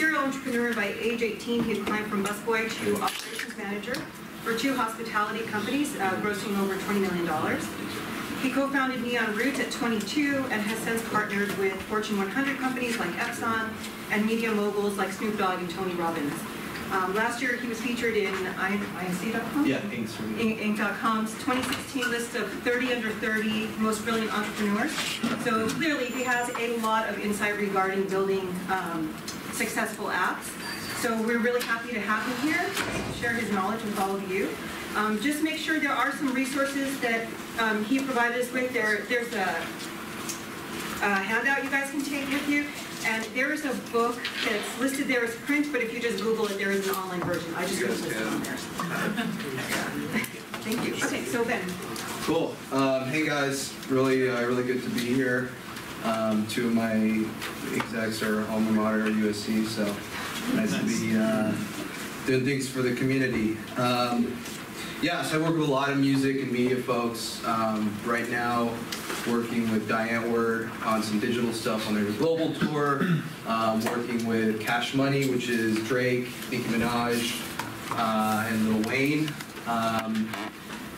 Serial entrepreneur. By age 18, he had climbed from busboy to operations manager for two hospitality companies, uh, grossing over $20 million. He co-founded Neon Roots at 22 and has since partnered with Fortune 100 companies like Epson and media moguls like Snoop Dogg and Tony Robbins. Um, last year, he was featured in INC.com? Yeah, thanks for Inc- Inc.com's 2016 list of 30 under 30 most brilliant entrepreneurs. So clearly, he has a lot of insight regarding building um, successful apps. So we're really happy to have him here, share his knowledge with all of you. Um, just make sure there are some resources that um, he provided us with. There, there's a, a handout you guys can take with you. And there is a book that's listed there as print, but if you just Google it, there is an online version. I just You listed it on there. Thank you. Okay, so Ben. Cool. Um, hey guys, really, uh, really good to be here. Um, two of my execs are alma mater at USC, so nice to be uh, doing things for the community. Um, yeah, so I work with a lot of music and media folks. Um, right now, working with Diane Word on some digital stuff on their global tour. Um, working with Cash Money, which is Drake, Nicki Minaj, uh, and Lil Wayne. Um,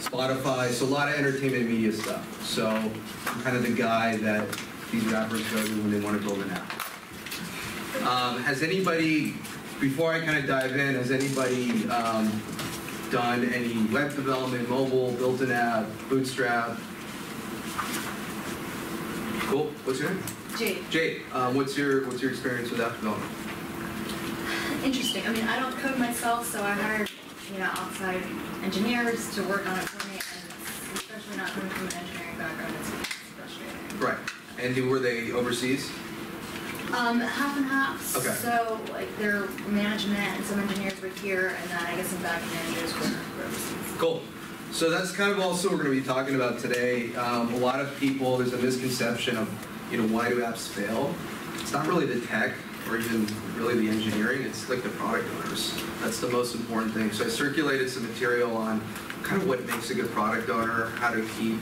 Spotify, so a lot of entertainment media stuff. So I'm kind of the guy that these rappers go to when they want to build an app. Um, has anybody, before I kind of dive in, has anybody um, done any web development, mobile, built an app, bootstrap? Cool. What's your name? Jade, Jade. Um, what's your What's your experience with app development? interesting. I mean, I don't code myself, so I hired, you know, outside engineers to work on it for me, and especially not coming from an engineering background, it's frustrating. Right. And were they overseas? Um, half and half. Okay. So, like, their management and some engineers were here, and then I guess some back managers were were overseas. Cool. So that's kind of also what we're going to be talking about today. Um, a lot of people, there's a misconception of, you know, why do apps fail? It's not really the tech or even really the engineering. It's like the product owners. That's the most important thing. So I circulated some material on kind of what makes a good product owner, how to keep,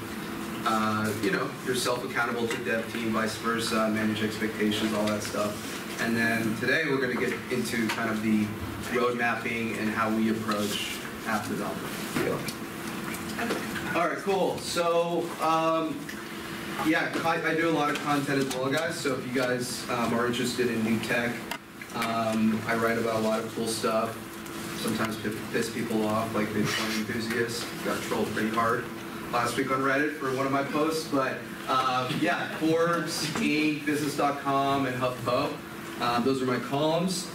uh, you know, yourself accountable to dev team, vice versa, manage expectations, all that stuff. And then today we're going to get into kind of the road mapping and how we approach app development. All right, cool. So, um, yeah, I, I do a lot of content as well, guys. So if you guys um, are interested in new tech, um, I write about a lot of cool stuff. Sometimes piss people off, like Bitcoin enthusiasts. Got trolled pretty hard last week on Reddit for one of my posts. But um, yeah, Forbes, Inc., Business.com, and HuffPo. Um, those are my columns.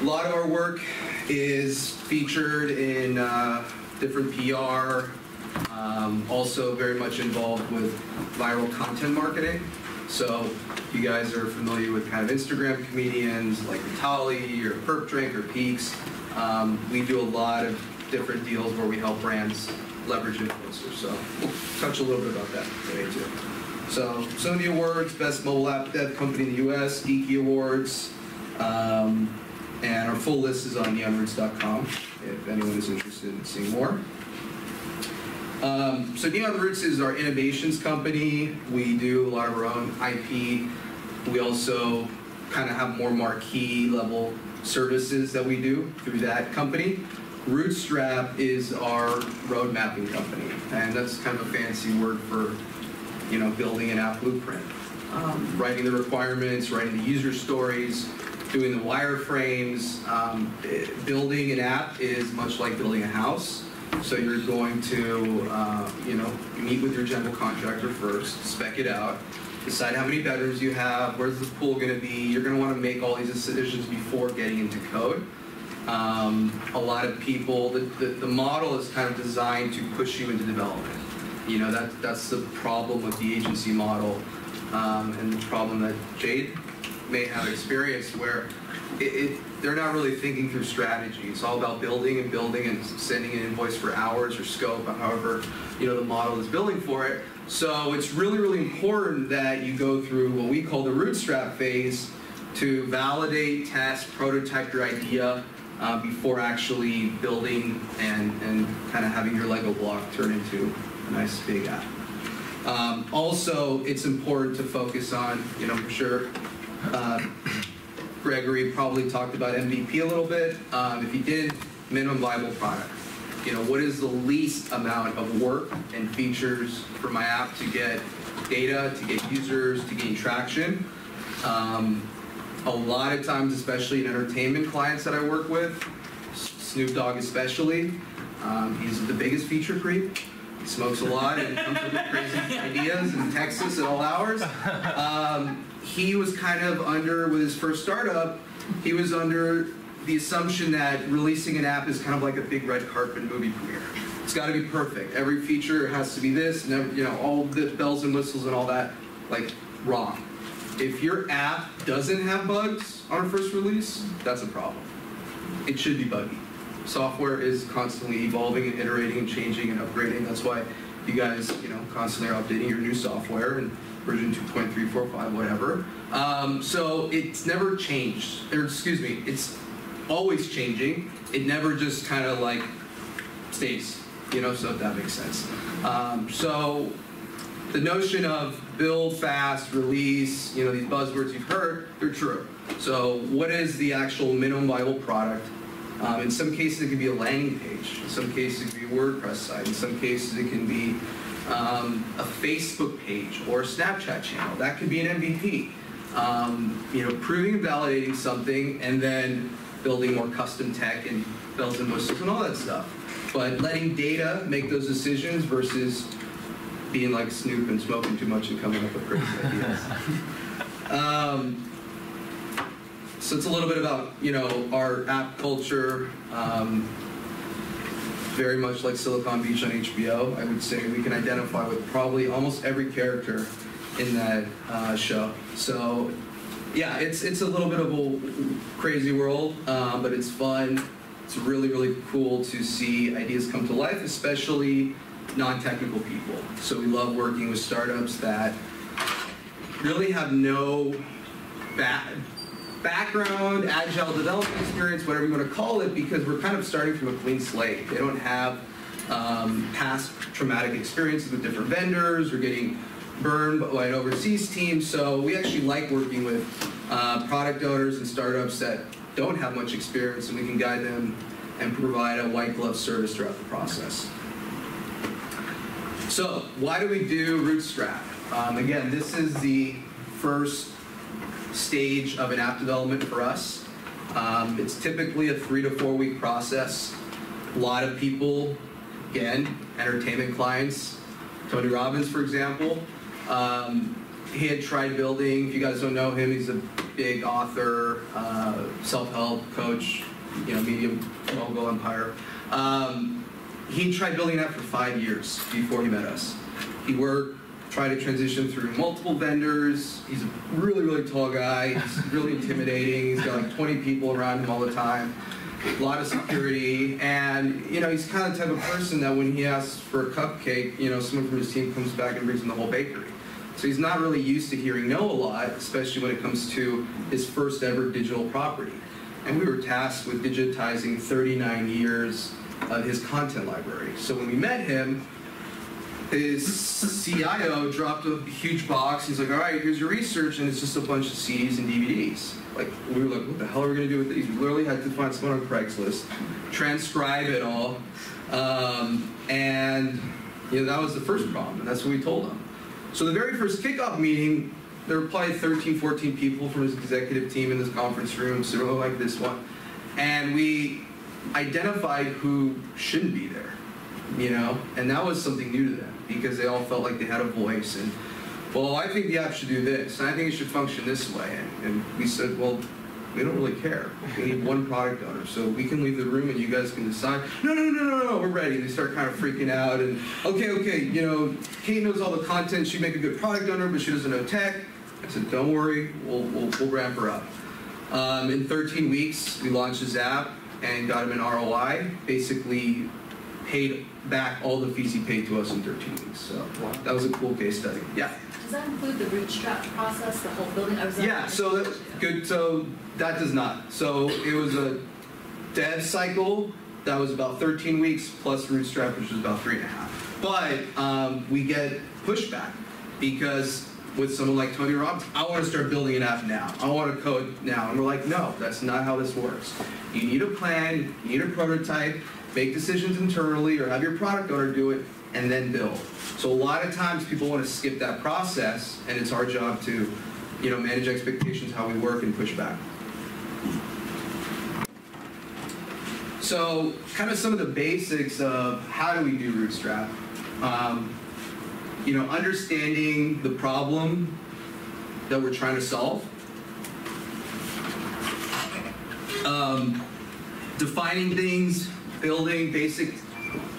A lot of our work is featured in uh, different PR, um, also very much involved with viral content marketing. So you guys are familiar with kind of Instagram comedians like Vitali or Perp Drink or Peaks, um, we do a lot of different deals where we help brands leverage influencers. So we'll touch a little bit about that today too. So the awards, Best Mobile App Dev Company in the US, Geeky Awards, um, and our full list is on neonroots.com if anyone is interested in seeing more. Um, so Neon Roots is our innovations company. We do a lot of our own IP. We also kind of have more marquee level services that we do through that company. Rootstrap is our road mapping company, and that's kind of a fancy word for, you know, building an app blueprint. Um, writing the requirements, writing the user stories, doing the wireframes. Um, building an app is much like building a house. So you're going to, uh, you know, meet with your general contractor first, spec it out, decide how many bedrooms you have, where's the pool going to be. You're going to want to make all these decisions before getting into code. Um, a lot of people, the, the, the model is kind of designed to push you into development. You know, that, that's the problem with the agency model um, and the problem that Jade may have experienced where it, it, they're not really thinking through strategy. It's all about building and building and sending an invoice for hours or scope, however, you know, the model is billing for it. So it's really, really important that you go through what we call the bootstrap phase to validate, test, prototype your idea uh, before actually building and, and kind of having your Lego block turn into a nice big app. Um, also, it's important to focus on, you know, for sure, uh, Gregory probably talked about MVP a little bit. Um, if he did, minimum viable product. You know, what is the least amount of work and features for my app to get data, to get users, to gain traction? Um, a lot of times, especially in entertainment clients that I work with, Snoop Dogg especially, um, he's the biggest feature creep. He smokes a lot and comes up with crazy ideas in Texas at all hours. Um, he was kind of under, with his first startup, he was under the assumption that releasing an app is kind of like a big red carpet movie premiere. It's got to be perfect. Every feature has to be this, and every, you know, all the bells and whistles and all that. Like, wrong. If your app doesn't have bugs on a first release, that's a problem. It should be buggy. Software is constantly evolving and iterating and changing and upgrading. That's why you guys, you know, constantly are updating your new software and version 2.345, whatever. Um, so it's never changed, or excuse me, it's always changing. It never just kind of like stays, you know, so if that makes sense. Um, so the notion of build fast, release, you know, these buzzwords you've heard, they're true. So what is the actual minimum viable product? Um, in some cases, it can be a landing page. In some cases, it can be a WordPress site. In some cases, it can be um, a Facebook page or a Snapchat channel. That could be an MVP. Um, you know, proving and validating something, and then building more custom tech and bells and whistles and all that stuff. But letting data make those decisions versus being like Snoop and smoking too much and coming up with crazy ideas. Um, so it's a little bit about you know our app culture. Um, very much like Silicon Beach on HBO, I would say we can identify with probably almost every character in that uh, show. So yeah, it's it's a little bit of a crazy world, um, but it's fun. It's really really cool to see ideas come to life, especially non-technical people. So we love working with startups that really have no back, background, agile development experience, whatever you want to call it, because we're kind of starting from a clean slate. They don't have um, past traumatic experiences with different vendors or getting burned by an overseas team. So we actually like working with uh, product owners and startups that don't have much experience, and we can guide them and provide a white glove service throughout the process. So why do we do Rootstrap? Um, again, this is the first stage of an app development for us. Um, it's typically a three to four week process. A lot of people, again, entertainment clients, Tony Robbins, for example, um, he had tried building, if you guys don't know him, he's a big author, uh, self-help coach, you know, medium mogul empire. Um, he tried building that for five years before he met us. He worked, tried to transition through multiple vendors. He's a really, really tall guy. He's really intimidating. He's got like 20 people around him all the time. A lot of security, and you know he's kind of the type of person that when he asks for a cupcake, you know someone from his team comes back and brings him the whole bakery. So he's not really used to hearing no a lot, especially when it comes to his first ever digital property. And we were tasked with digitizing 39 years of his content library. So when we met him, his CIO dropped a huge box. He's like, all right, here's your research, and it's just a bunch of CDs and DVDs. Like, we were like, what the hell are we gonna do with these? We literally had to find someone on Craigslist, transcribe it all, um, and you know, that was the first problem, and that's what we told him. So the very first kickoff meeting, there were probably 13, 14 people from his executive team in this conference room, similar like this one, and we identified who shouldn't be there, you know, and that was something new to them because they all felt like they had a voice and, well, I think the app should do this, and I think it should function this way, and, and we said, well, we don't really care. We need one product owner, so we can leave the room and you guys can decide. No, no, no, no, no, we're ready. They start kind of freaking out and okay, okay, you know, Kate knows all the content. She'd make a good product owner, but she doesn't know tech. I said, don't worry, we'll we'll, we'll ramp her up. Um, in 13 weeks, we launched this app and got him an ROI. Basically, paid back all the fees he paid to us in 13 weeks. So that was a cool case study. Yeah. Does that include the bootstrap process, the whole building? I was Yeah, so that, good. So that does not. So it was a dev cycle that was about 13 weeks plus Rootstrap, which was about three and a half. But um, we get pushback because with someone like Tony Robbins, I want to start building an app now. I want to code now. And we're like, no, that's not how this works. You need a plan, you need a prototype, make decisions internally or have your product owner do it, and then build. So a lot of times people want to skip that process, and it's our job to, you know, manage expectations, how we work, and push back. So, kind of some of the basics of how do we do Bootstrap. Um, you know, understanding the problem that we're trying to solve. Um, defining things, building basic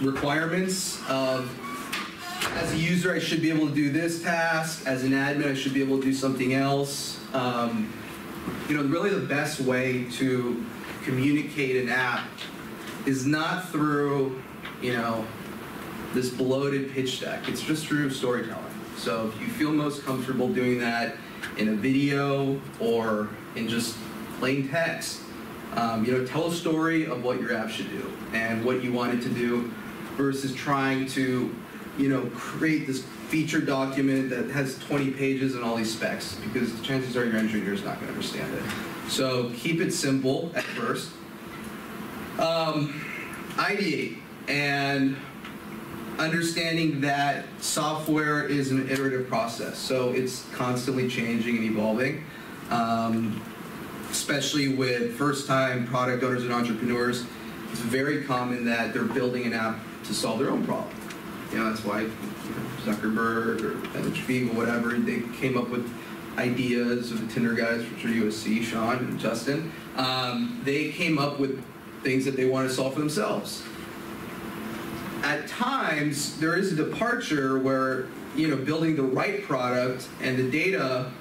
requirements of as a user, I should be able to do this task. As an admin, I should be able to do something else. Um, you know, really the best way to communicate an app is not through, you know, this bloated pitch deck. It's just through storytelling. So if you feel most comfortable doing that in a video or in just plain text, um, you know, tell a story of what your app should do and what you want it to do versus trying to, you know, create this feature document that has 20 pages and all these specs because the chances are your engineer is not going to understand it. So keep it simple at first. Um, ideate and understanding that software is an iterative process. So it's constantly changing and evolving. Um, especially with first-time product owners and entrepreneurs, it's very common that they're building an app to solve their own problem. You know, that's why Zuckerberg or Evan Spiegel, whatever, they came up with ideas of the Tinder guys, which are USC, Sean and Justin. Um, they came up with things that they want to solve for themselves. At times, there is a departure where, you know, building the right product and the data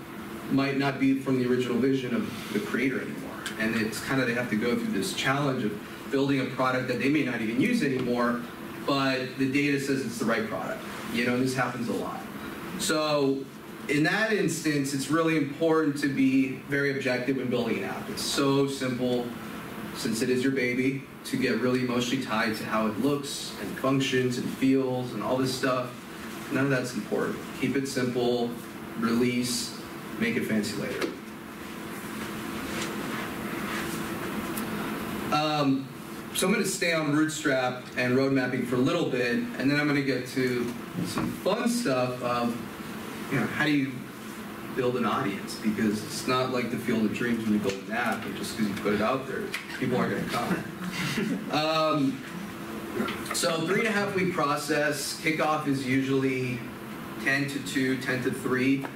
might not be from the original vision of the creator anymore. And it's kind of, they have to go through this challenge of building a product that they may not even use anymore, but the data says it's the right product. You know, this happens a lot. So in that instance, it's really important to be very objective when building an app. It's so simple, since it is your baby, to get really emotionally tied to how it looks and functions and feels and all this stuff. None of that's important. Keep it simple, release, make it fancy later. Um, so I'm going to stay on Rootstrap and road mapping for a little bit, and then I'm going to get to some fun stuff of, you know, how do you build an audience? Because it's not like the field of dreams when you build an app, and just because you put it out there, people aren't going to come. Um, so three and a half week process. Kickoff is usually 10 to 2, 10 to 3.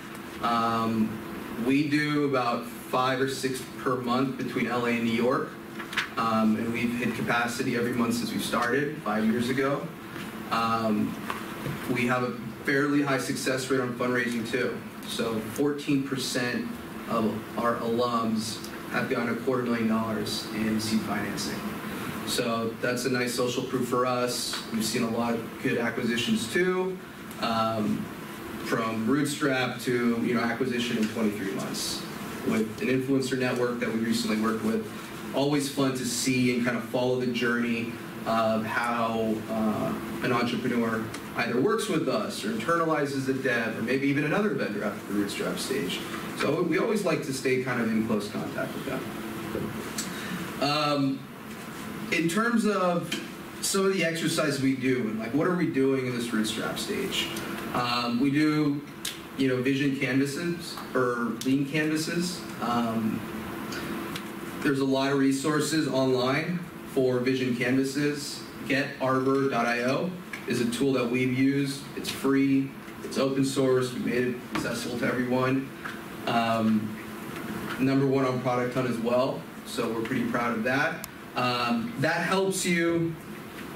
Um, we do about five or six per month between LA and New York. Um, and we've hit capacity every month since we started five years ago. Um, we have a fairly high success rate on fundraising too. So 14% of our alums have gotten a quarter million dollars in seed financing. So that's a nice social proof for us. We've seen a lot of good acquisitions too, um, from Bootstrap to you know acquisition in 23 months with an influencer network that we recently worked with. Always fun to see and kind of follow the journey of how uh, an entrepreneur either works with us or internalizes the dev or maybe even another vendor after the Bootstrap stage. So we always like to stay kind of in close contact with them. Um, in terms of some of the exercises we do, and like what are we doing in this bootstrap stage? Um, we do, you know, vision canvases or lean canvases. Um, there's a lot of resources online for vision canvases. GetArbor.io is a tool that we've used. It's free. It's open source. We made it accessible to everyone. Um, number one on Product Hunt as well, so we're pretty proud of that. Um, that helps you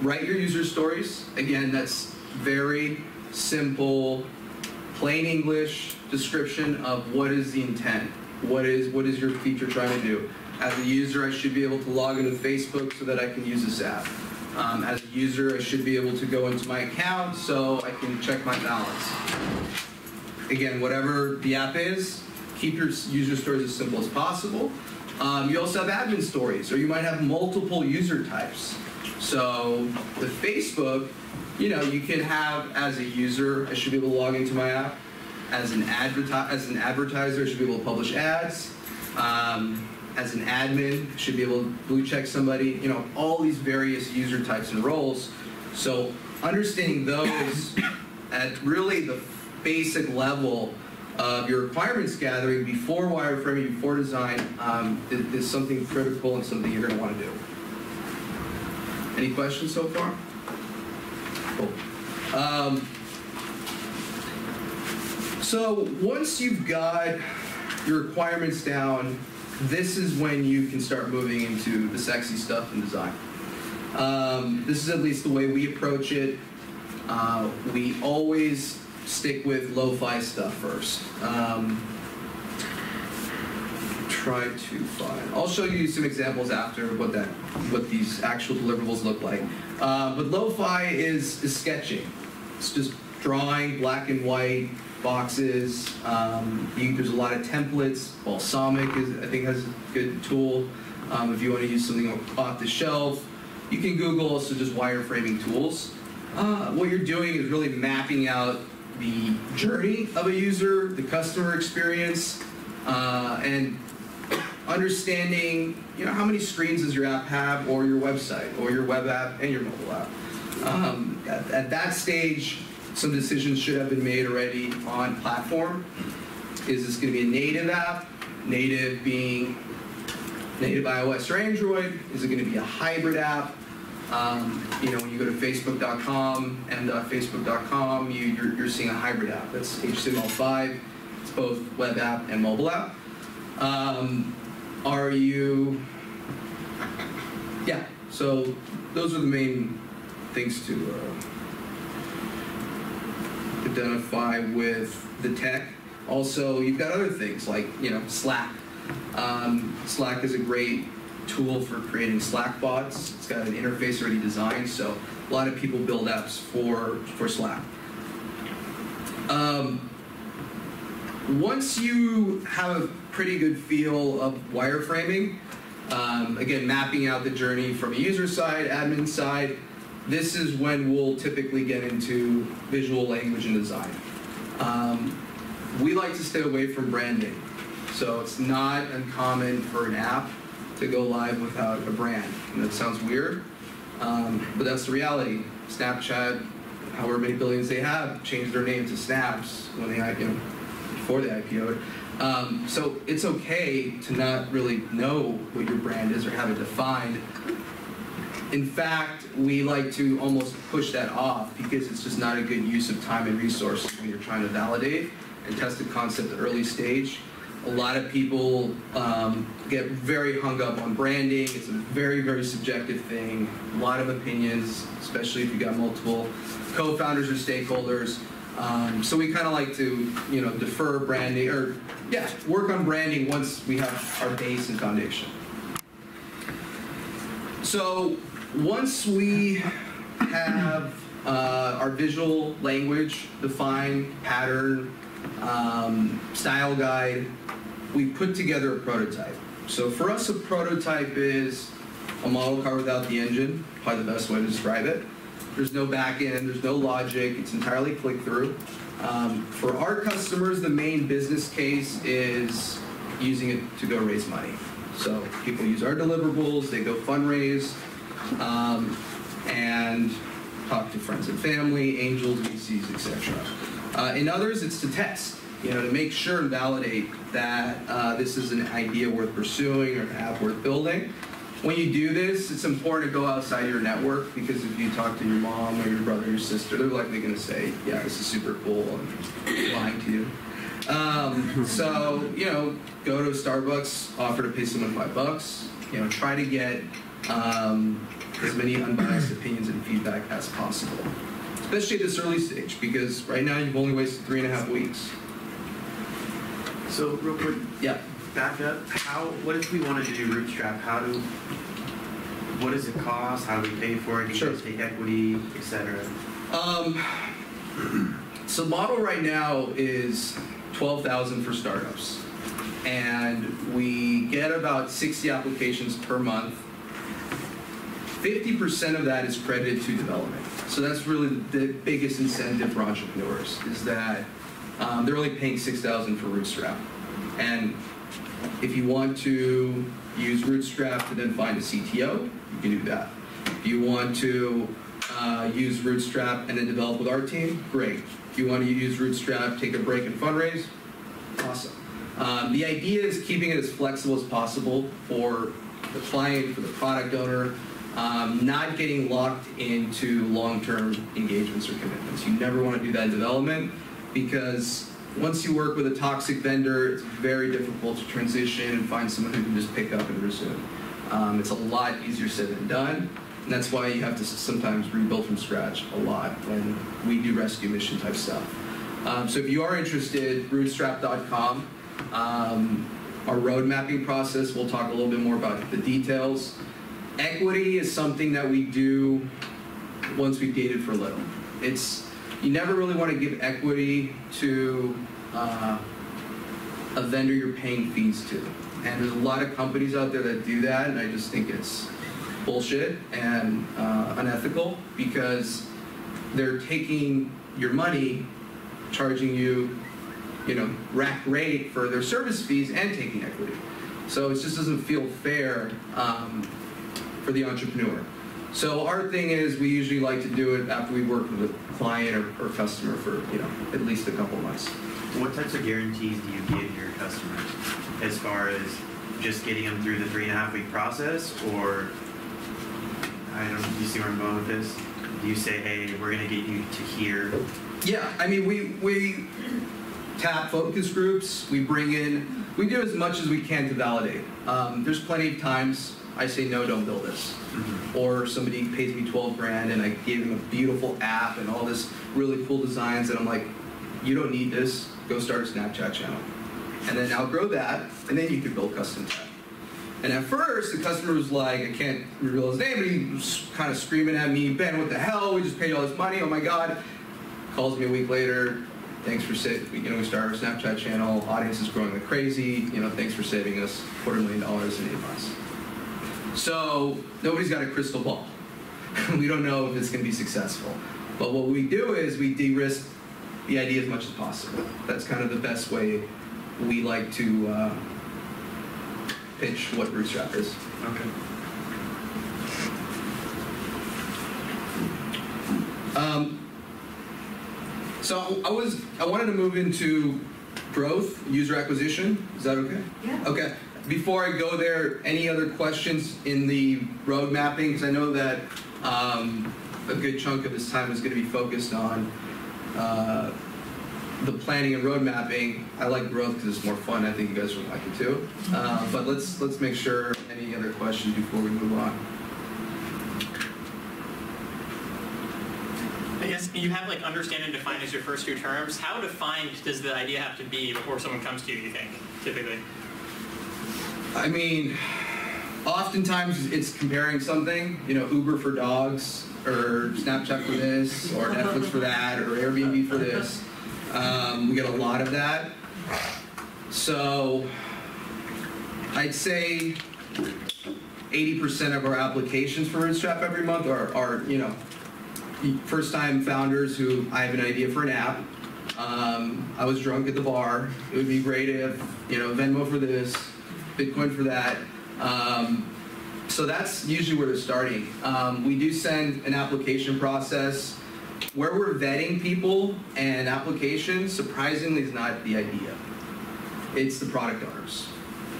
write your user stories. Again, that's very simple, plain English description of what is the intent. What is what is your feature trying to do? As a user, I should be able to log into Facebook so that I can use this app. Um, as a user, I should be able to go into my account so I can check my balance. Again, whatever the app is, keep your user stories as simple as possible. Um, you also have admin stories, or you might have multiple user types. So the Facebook, you know, you can have as a user, I should be able to log into my app. as an as an advertiser, I should be able to publish ads. Um, as an admin, should be able to blue check somebody. You know, all these various user types and roles. So understanding those at really the basic level of your requirements gathering before wireframing, before design, um, is, is something critical and something you're going to want to do. Any questions so far? Cool. Um, so once you've got your requirements down, this is when you can start moving into the sexy stuff in design. Um, this is at least the way we approach it. Uh, we always stick with lo-fi stuff first. Um, try to find. I'll show you some examples after what that, what these actual deliverables look like. Uh, but lo-fi is, is sketching. It's just drawing black and white boxes. Um, you, there's a lot of templates. Balsamiq is, I think, has a good tool. Um, if you want to use something off the shelf, you can Google also just wireframing tools. Uh, what you're doing is really mapping out the journey of a user, the customer experience, uh, and understanding, you know, how many screens does your app have, or your website, or your web app, and your mobile app. Um, at, at that stage, some decisions should have been made already on platform. Is this going to be a native app? Native being native iOS or Android? Is it going to be a hybrid app? Um, you know, when you go to facebook.com and uh, facebook.com, you, you're, you're seeing a hybrid app. That's HTML5. It's both web app and mobile app. Um, are you, yeah, so those are the main things to uh, identify with the tech. Also, you've got other things like, you know, Slack. Um, Slack is a great tool for creating Slack bots. It's got an interface already designed, so a lot of people build apps for, for Slack. Um, once you have a pretty good feel of wireframing, um, again, mapping out the journey from a user side, admin side, this is when we'll typically get into visual language and design. Um, we like to stay away from branding. So it's not uncommon for an app to go live without a brand. And that sounds weird, um, but that's the reality. Snapchat, however many billions they have, changed their name to Snaps when they, know, before they IPO'd. Um, so it's okay to not really know what your brand is or have it defined. In fact, we like to almost push that off because it's just not a good use of time and resources when you're trying to validate and test a concept at early stage. A lot of people um, get very hung up on branding. It's a very, very subjective thing. A lot of opinions, especially if you've got multiple co-founders or stakeholders. Um, so we kind of like to, you know, defer branding or, yeah, work on branding once we have our base and foundation. So once we have uh, our visual language defined, pattern, um, style guide, we put together a prototype. So for us, a prototype is a model car without the engine, probably the best way to describe it. There's no back end, there's no logic, it's entirely click through. Um, for our customers, the main business case is using it to go raise money. So people use our deliverables, they go fundraise, um, and talk to friends and family, angels, VCs, etc. Uh, in others, it's to test, you know, to make sure and validate that uh, this is an idea worth pursuing or an app worth building. When you do this, it's important to go outside your network because if you talk to your mom or your brother or your sister, they're likely going to say, yeah, this is super cool and lying to you. Um, so, you know, go to Starbucks, offer to pay someone five bucks, you know, try to get um, as many unbiased opinions and feedback as possible. Especially at this early stage, because right now you've only wasted three and a half weeks. So real quick, Yeah. back up. How? What if we wanted to do Bootstrap? How do? What does it cost? How do we pay for it? Do you Sure. guys take equity, etc.? Um, so model right now is 12,000 for startups. And we get about 60 applications per month. 50% of that is credited to development. So that's really the biggest incentive for entrepreneurs is that um, they're only paying six thousand for Rootstrap. And if you want to use Rootstrap to then find a CTO, you can do that. If you want to uh, use Rootstrap and then develop with our team, great. If you want to use Rootstrap, take a break and fundraise, awesome. Um, the idea is keeping it as flexible as possible for the client, for the product owner, um, not getting locked into long-term engagements or commitments. You never want to do that in development because once you work with a toxic vendor, it's very difficult to transition and find someone who can just pick up and resume. Um, it's a lot easier said than done, and that's why you have to sometimes rebuild from scratch a lot when we do rescue mission type stuff. Um, so if you are interested, rootstrap.com. Um, our road mapping process, we'll talk a little bit more about the details. Equity is something that we do once we've dated for a little. It's you never really want to give equity to uh, a vendor you're paying fees to, and there's a lot of companies out there that do that, and I just think it's bullshit and uh, unethical because they're taking your money, charging you, you know, rack rate for their service fees and taking equity. So it just doesn't feel fair um, for the entrepreneur. So our thing is we usually like to do it after we work with a client or, or customer for you know at least a couple months. What types of guarantees do you give your customers as far as just getting them through the three and a half week process or I don't do you see where I'm going with this? Do you say, hey, we're gonna get you to here? Yeah, I mean we we tap focus groups. We bring in we do as much as we can to validate. Um, there's plenty of times I say no, don't build this. Mm-hmm. or somebody pays me 12 grand and I gave them a beautiful app and all this really cool designs and I'm like, you don't need this, go start a Snapchat channel. And then outgrow that, and then you can build custom tech. And at first, the customer was like, I can't reveal his name, but he was kind of screaming at me, Ben, what the hell? We just paid all this money, oh my God. Calls me a week later, thanks for saving, you know, we started our Snapchat channel, audience is growing like crazy, you know, thanks for saving us quarter million dollars in eight months. So nobody's got a crystal ball. we don't know if it's going to be successful. But what we do is we de-risk the idea as much as possible. That's kind of the best way we like to uh, pitch what Bootstrap is. Okay. Um, so I was I wanted to move into growth, user acquisition. Is that okay? Yeah. Okay. Before I go there, any other questions in the road mapping? Because I know that um, a good chunk of this time is going to be focused on uh, the planning and road mapping. I like growth because it's more fun. I think you guys would like it too. Uh, but let's let's make sure any other questions before we move on. I guess you have like understand and define as your first two terms. How defined does the idea have to be before someone comes to you, you think, typically? I mean, oftentimes it's comparing something, you know, Uber for dogs, or Snapchat for this, or Netflix for that, or Airbnb for this. Um, we get a lot of that. So I'd say 80% of our applications for Bootstrap every month are, are you know, first time founders who I have an idea for an app. Um, I was drunk at the bar. It would be great if, you know, Venmo for this, Bitcoin for that. Um, so that's usually where they're starting. Um, we do send an application process. Where we're vetting people and applications, surprisingly, is not the idea. It's the product owners.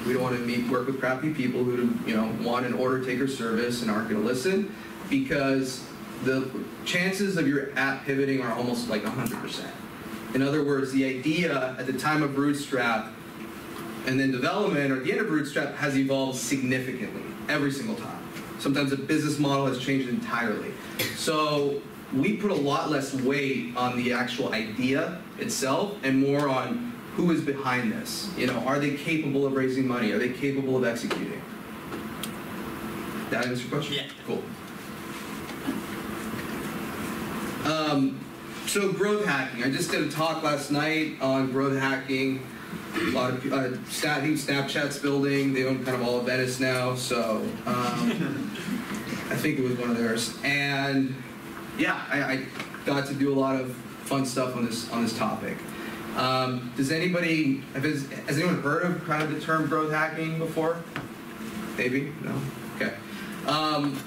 We don't want to meet work with crappy people who you know want an order taker service and aren't going to listen because the chances of your app pivoting are almost like 100%. In other words, the idea at the time of Bootstrap and then development or the end of Bootstrap has evolved significantly every single time. Sometimes the business model has changed entirely. So we put a lot less weight on the actual idea itself and more on who is behind this. You know, are they capable of raising money? Are they capable of executing? That answer your question? Yeah. Cool. Um, so growth hacking. I just did a talk last night on growth hacking. A lot of uh, Snapchat's building. They own kind of all of Venice now, so um, I think it was one of theirs. And yeah, I, I got to do a lot of fun stuff on this on this topic. Um, does anybody, has has anyone heard of kind of the term growth hacking before? Maybe? No? Okay. Um,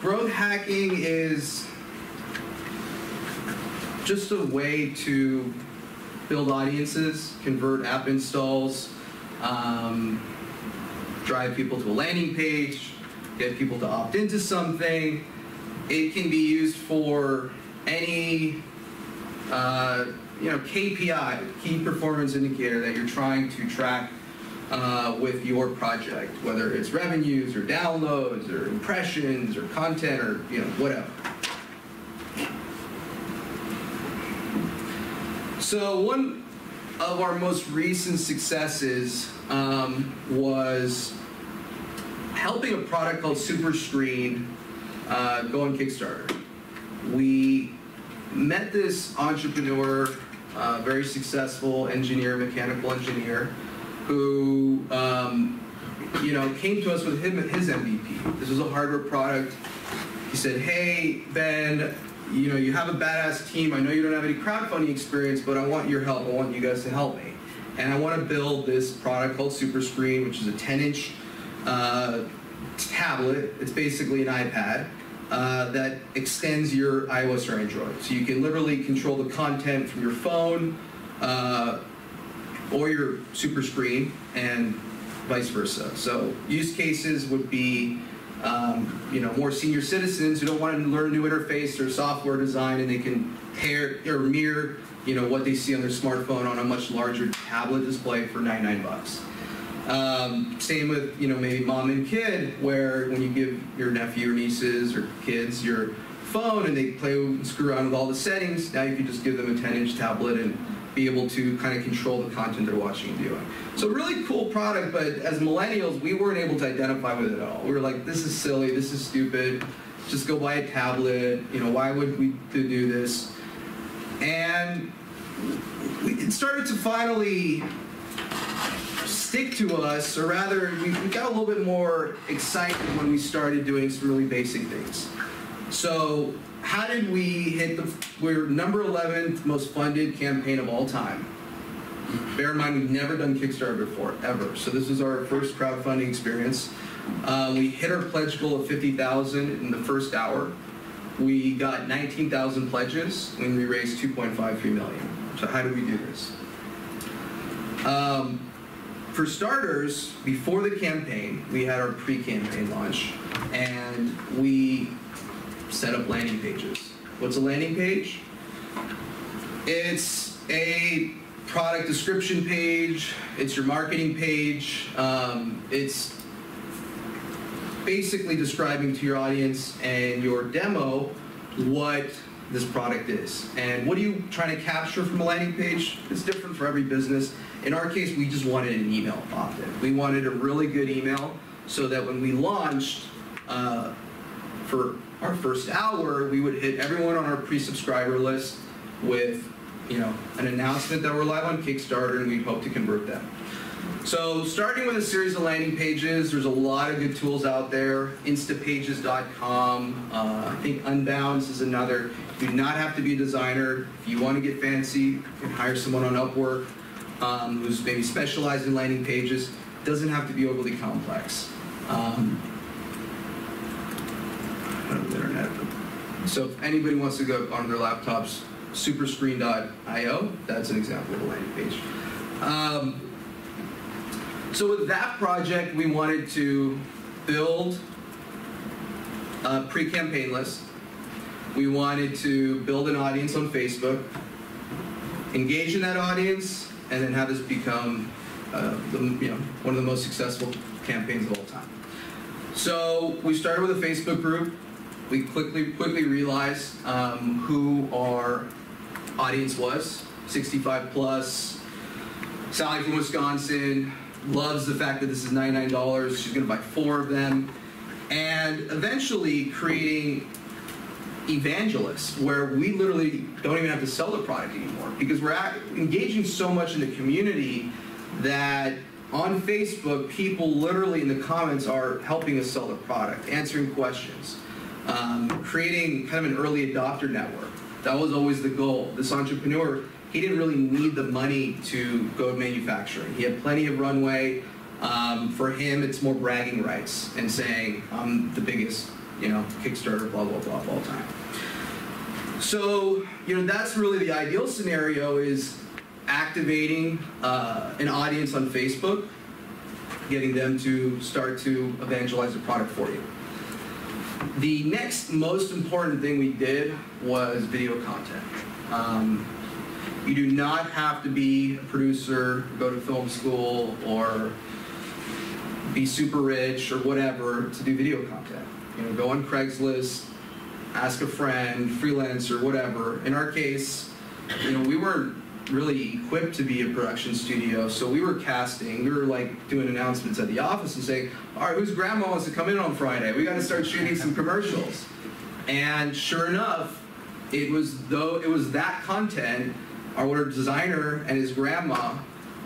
growth hacking is just a way to build audiences, convert app installs, um, drive people to a landing page, get people to opt into something. It can be used for any uh, you know KPI, key performance indicator that you're trying to track uh, with your project, whether it's revenues or downloads or impressions or content or you know whatever. So one of our most recent successes um, was helping a product called SuperScreen uh, go on Kickstarter. We met this entrepreneur, uh, very successful engineer, mechanical engineer, who um, you know came to us with him, his MVP. This was a hardware product. He said, "Hey Ben, you know you have a badass team. I know you don't have any crowdfunding experience, but I want your help. I want you guys to help me, and I want to build this product called Super Screen, which is a 10-inch uh, tablet. It's basically an iPad." uh, that extends your iOS or Android. So you can literally control the content from your phone uh, or your super screen and vice versa. So use cases would be um, you know, more senior citizens who don't want to learn a new interface or software design and they can pair or mirror you know, what they see on their smartphone on a much larger tablet display for 99 bucks. Um, same with you know maybe mom and kid, where when you give your nephew or nieces or kids your phone and they play and screw around with all the settings, now you can just give them a 10-inch tablet and be able to kind of control the content they're watching and viewing. So really cool product, but as millennials, we weren't able to identify with it at all. We were like, this is silly, this is stupid. Just go buy a tablet. You know, why would we do this? And it started to finally stick to us, or rather, we, we got a little bit more excited when we started doing some really basic things. So, how did we hit the? We're number 11 most funded campaign of all time. Bear in mind, we've never done Kickstarter before, ever. So this is our first crowdfunding experience. Uh, we hit our pledge goal of 50,000 in the first hour. We got 19,000 pledges and we raised 2.53 million. So how did we do this? Um, for starters, before the campaign, we had our pre-campaign launch, and we set up landing pages. What's a landing page? It's a product description page. It's your marketing page. Um, it's basically describing to your audience and your demo what this product is. And what are you trying to capture from a landing page? It's different for every business. In our case, we just wanted an email opt-in. We wanted a really good email so that when we launched uh, for our first hour, we would hit everyone on our pre-subscriber list with you know, an announcement that we're live on Kickstarter and we hope to convert them. So starting with a series of landing pages, there's a lot of good tools out there. Instapages.com, uh, I think Unbounce is another. You do not have to be a designer. If you want to get fancy, you can hire someone on Upwork um, who's maybe specialized in landing pages. Doesn't have to be overly complex. Um, Don't internet. So if anybody wants to go on their laptops, superscreen.io, that's an example of a landing page. Um, so with that project, we wanted to build a pre-campaign list. We wanted to build an audience on Facebook, engage in that audience, and then have this become uh, the, you know, one of the most successful campaigns of all time. So we started with a Facebook group. We quickly quickly realized um, who our audience was, 65 plus. Sally from Wisconsin loves the fact that this is $99. She's going to buy four of them. And eventually creating evangelists where we literally don't even have to sell the product anymore because we're engaging so much in the community that on Facebook, people literally in the comments are helping us sell the product, answering questions, um, creating kind of an early adopter network. That was always the goal. This entrepreneur he didn't really need the money to go to manufacturing. He had plenty of runway. Um, for him, it's more bragging rights and saying, I'm the biggest, you know, Kickstarter, blah, blah, blah, all time. So, you know, that's really the ideal scenario is activating uh, an audience on Facebook, getting them to start to evangelize the product for you. The next most important thing we did was video content. Um, you do not have to be a producer, go to film school, or be super rich or whatever to do video content. You know, go on Craigslist, ask a friend, freelancer, whatever. In our case, you know, we weren't really equipped to be a production studio, so we were casting. We were like doing announcements at the office and saying, "All right, whose grandma wants to come in on Friday? We got to start shooting some commercials." And sure enough, it was though it was that content. Our designer and his grandma.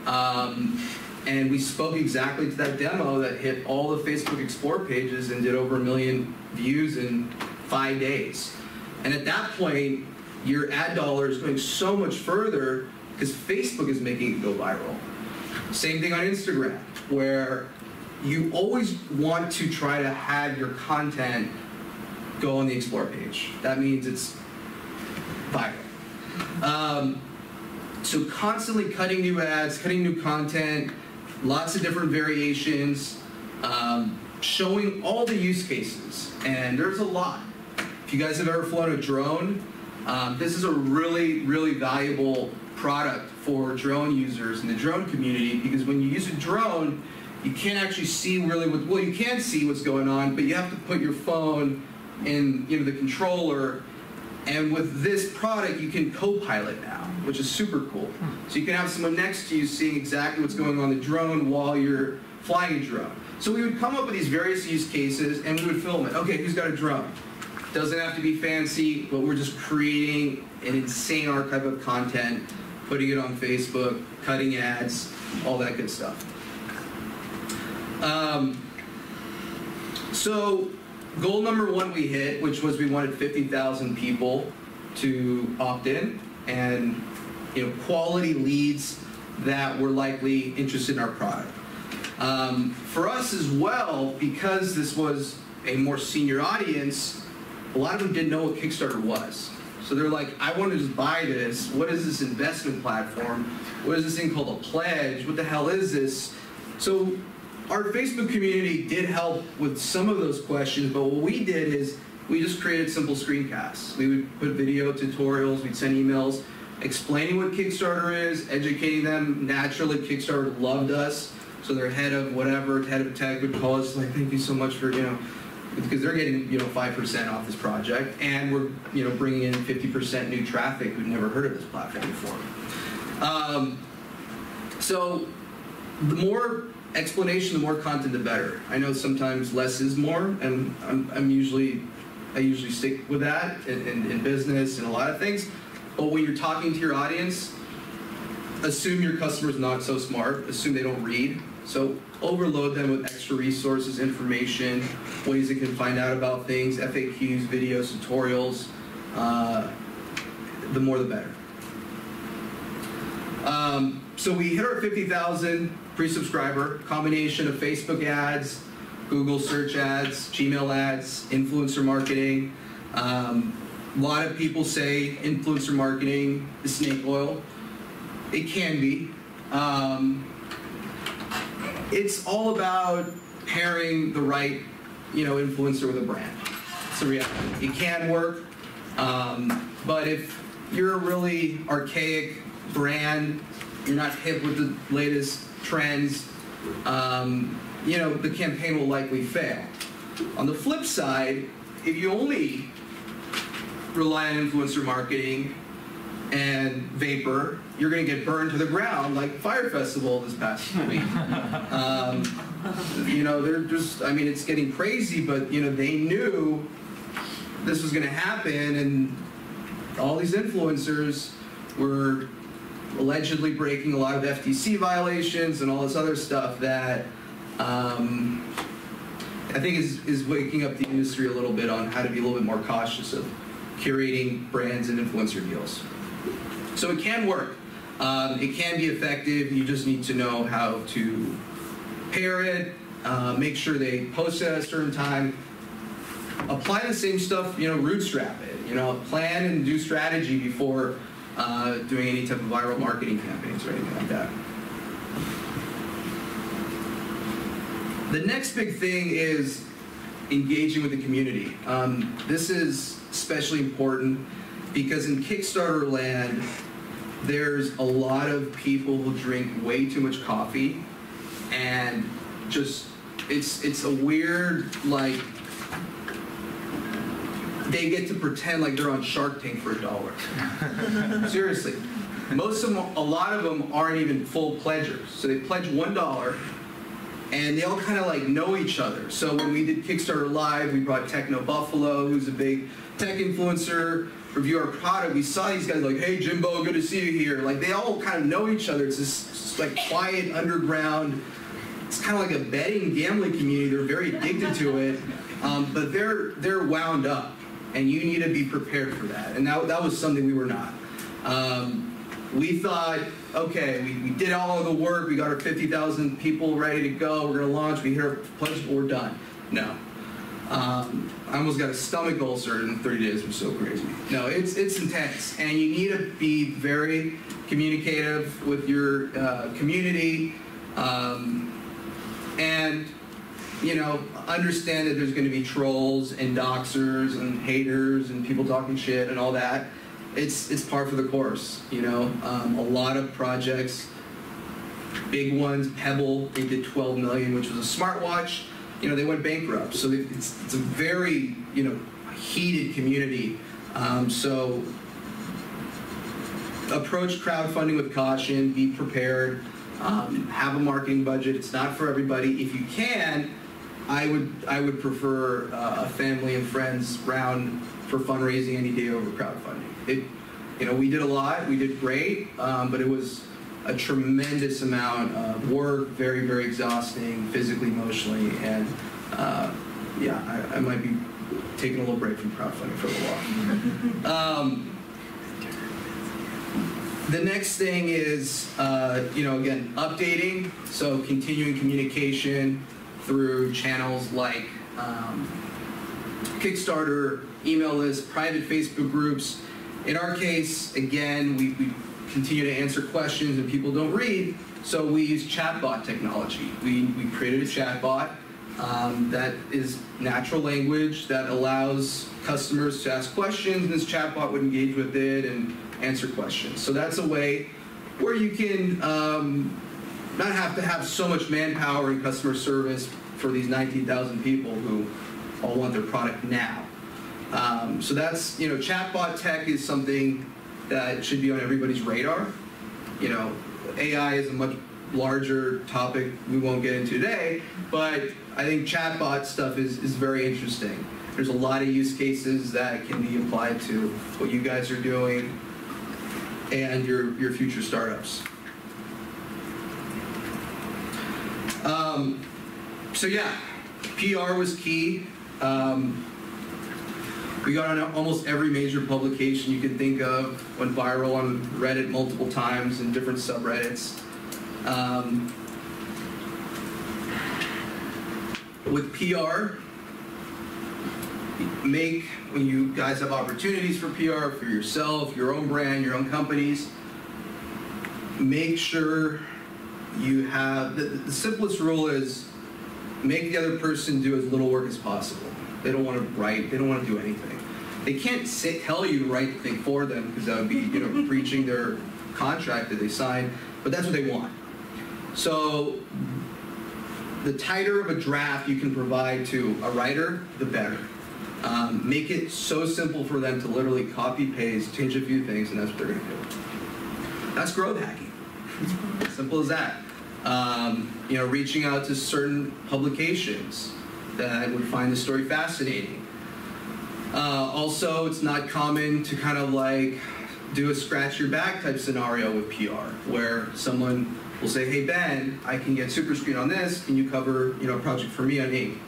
Um, and we spoke exactly to that demo that hit all the Facebook Explore pages and did over a million views in five days. And at that point, your ad dollar is going so much further because Facebook is making it go viral. Same thing on Instagram, where you always want to try to have your content go on the Explore page. That means it's viral. Um, so constantly cutting new ads, cutting new content, lots of different variations, um, showing all the use cases, and there's a lot. If you guys have ever flown a drone, um, this is a really, really valuable product for drone users in the drone community because when you use a drone, you can't actually see really what, well, you can see what's going on, but you have to put your phone in, you know, the controller and with this product, you can co-pilot now, which is super cool. So you can have someone next to you seeing exactly what's going on the drone while you're flying a drone. So we would come up with these various use cases and we would film it. Okay, who's got a drone? Doesn't have to be fancy, but we're just creating an insane archive of content, putting it on Facebook, cutting ads, all that good stuff. Um, so goal number one we hit, which was we wanted 50,000 people to opt in and you know quality leads that were likely interested in our product. Um, for us as well, because this was a more senior audience, a lot of them didn't know what Kickstarter was. So they're like, I want to just buy this. What is this investment platform? What is this thing called a pledge? What the hell is this? So our Facebook community did help with some of those questions, but what we did is we just created simple screencasts. We would put video tutorials, we'd send emails explaining what Kickstarter is, educating them. Naturally, Kickstarter loved us, so their head of whatever, head of tech would call us like, thank you so much for, you know, because they're getting, you know, 5% off this project, and we're, you know, bringing in 50% new traffic who'd never heard of this platform before. Um, so the more explanation, the more content, the better. I know sometimes less is more, and I'm, I'm usually, I usually stick with that in, in, in business and a lot of things. But when you're talking to your audience, assume your customer's not so smart. Assume they don't read. So overload them with extra resources, information, ways they can find out about things, FAQs, videos, tutorials. Uh, the more the better. Um, so we hit our 50,000 pre-subscriber, combination of Facebook ads, Google search ads, Gmail ads, influencer marketing. Um, a lot of people say influencer marketing is snake oil. It can be. Um, it's all about pairing the right, you know, influencer with a brand. It's a reality. It can work, um, but if you're a really archaic brand, you're not hip with the latest trends, um, you know, the campaign will likely fail. On the flip side, if you only rely on influencer marketing and vapor, you're going to get burned to the ground like Fyre Festival this past week. Um, you know, they're just, I mean, it's getting crazy, but, you know, they knew this was going to happen, and all these influencers were allegedly breaking a lot of FTC violations and all this other stuff that um, I think is, is waking up the industry a little bit on how to be a little bit more cautious of curating brands and influencer deals. So it can work. Um, it can be effective. You just need to know how to pair it, uh, make sure they post at a certain time. Apply the same stuff, you know, bootstrap it. You know, plan and do strategy before uh, doing any type of viral marketing campaigns or anything like that. The next big thing is engaging with the community. Um, this is especially important because in Kickstarter land, there's a lot of people who drink way too much coffee and just it's it's a weird like they get to pretend like they're on Shark Tank for a dollar. Seriously. Most of them, a lot of them aren't even full pledgers. So they pledge one dollar and they all kind of like know each other. So when we did Kickstarter Live, we brought TechnoBuffalo, who's a big tech influencer, review our product. We saw these guys like, hey Jimbo, good to see you here. Like they all kind of know each other. It's this, this like quiet underground. It's kind of like a betting gambling community. They're very addicted to it, um, but they're they're wound up, and you need to be prepared for that. And that that was something we were not. Um, we thought, okay, we, we did all of the work. We got our 50,000 people ready to go. We're going to launch. We hit our pledge, we're done. No. Um, I almost got a stomach ulcer in 30 days. It was so crazy. No, it's it's intense, and you need to be very communicative with your uh, community, um, and you know understand that there's going to be trolls and doxers and haters and people talking shit and all that. It's it's par for the course. You know, um, a lot of projects, big ones, Pebble, they did 12 million, which was a smartwatch you know, they went bankrupt. So it's, it's a very, you know, heated community. Um, so approach crowdfunding with caution, be prepared, um, have a marketing budget. It's not for everybody. If you can, I would I would prefer uh, a family and friends round for fundraising any day over crowdfunding. It, you know, we did a lot. We did great, um, but it was a tremendous amount of work, very, very exhausting, physically, emotionally, and uh, yeah, I, I, might be taking a little break from crowdfunding for a little while. um, the next thing is, uh, you know, again, updating, so continuing communication through channels like um, Kickstarter, email lists, private Facebook groups. In our case, again, we, we continue to answer questions and people don't read. So we use chatbot technology. We, we created a chatbot um, that is natural language that allows customers to ask questions and this chatbot would engage with it and answer questions. So that's a way where you can um, not have to have so much manpower in customer service for these 19,000 people who all want their product now. Um, so that's, you know, chatbot tech is something that should be on everybody's radar. You know, AI is a much larger topic we won't get into today, but I think chatbot stuff is, is very interesting. There's a lot of use cases that can be applied to what you guys are doing and your, your future startups. Um, so yeah, PR was key. Um, we got on almost every major publication you can think of, went viral on Reddit multiple times in different subreddits. Um, with PR, make, when you guys have opportunities for PR for yourself, your own brand, your own companies, make sure you have, the, the simplest rule is make the other person do as little work as possible. They don't want to write. They don't want to do anything. They can't sit, tell you to write the thing for them because that would be, you know, breaching their contract that they signed. But that's what they want. So the tighter of a draft you can provide to a writer, the better. Um, make it so simple for them to literally copy, paste, change a few things, and that's what they're going to do. That's growth hacking. Simple as that. Um, you know, reaching out to certain publications that would find the story fascinating. Uh, also, it's not common to kind of like do a scratch your back type scenario with PR, where someone will say, "Hey Ben, I can get super screen on this. Can you cover you know a project for me on Inc?"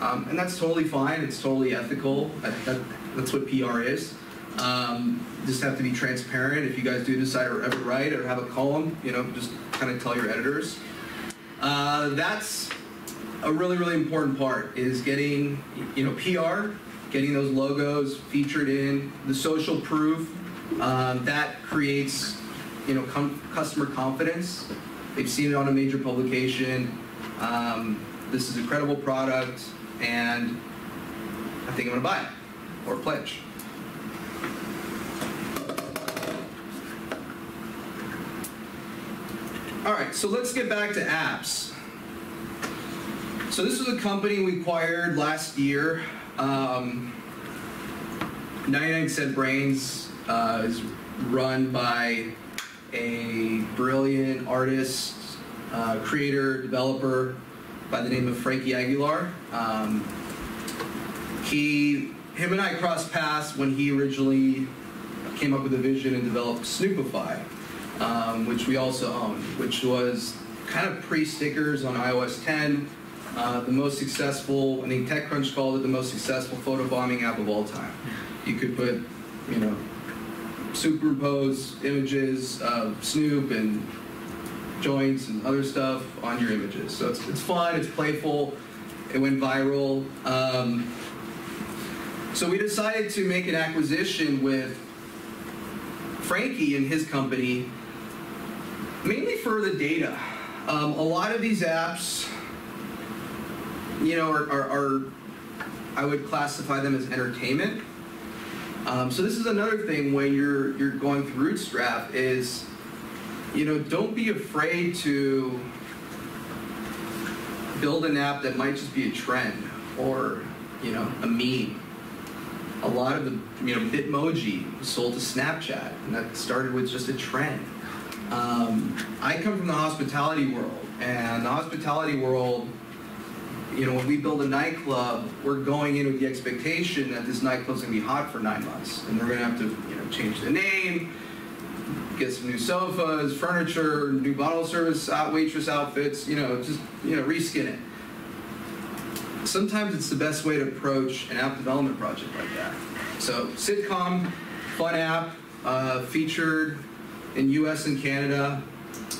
Um, and that's totally fine. It's totally ethical. That, that, that's what PR is. Um, just have to be transparent. If you guys do decide to ever write or have a column, you know, just kind of tell your editors. Uh, that's a really, really important part is getting, you know, PR, getting those logos featured in the social proof. Um, that creates, you know, com- customer confidence. They've seen it on a major publication. Um, this is a credible product, and I think I'm gonna buy it or pledge. All right, so let's get back to apps. So this was a company we acquired last year. Um, 99 Cent Brains uh, is run by a brilliant artist, uh, creator, developer by the name of Frankie Aguilar. Um, he, him and I crossed paths when he originally came up with a vision and developed Snoopify, um, which we also own, which was kind of pre-stickers on iOS 10. Uh, the most successful, I think TechCrunch called it the most successful photobombing app of all time. You could put, you know, superimpose images of Snoop and joints and other stuff on your images. So it's, it's fun, it's playful, it went viral. Um, so we decided to make an acquisition with Frankie and his company, mainly for the data. Um, a lot of these apps, you know, are, are, are I would classify them as entertainment. Um, so this is another thing when you're you're going through Rootstrap is, you know, don't be afraid to build an app that might just be a trend or you know a meme. A lot of the you know Bitmoji sold to Snapchat, and that started with just a trend. Um, I come from the hospitality world, and the hospitality world you know, when we build a nightclub, we're going in with the expectation that this nightclub's gonna be hot for nine months, and we're gonna have to, you know, change the name, get some new sofas, furniture, new bottle service out waitress outfits, you know, just you know, reskin it. Sometimes it's the best way to approach an app development project like that. So, sitcom, fun app, uh, featured in U.S. and Canada